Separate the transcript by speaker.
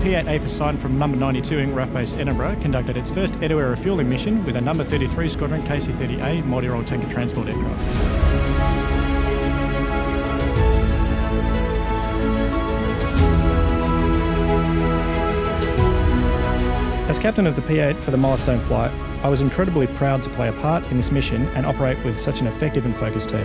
Speaker 1: P8 A Poseidon from number 92 Wing RAAF base Edinburgh conducted its first air-to-air refuelling mission with a number 33 Squadron KC-30A multi-role tanker transport aircraft. As captain of the P8 for the milestone flight, I was incredibly proud to play a part in this mission and operate with such an effective and focused team.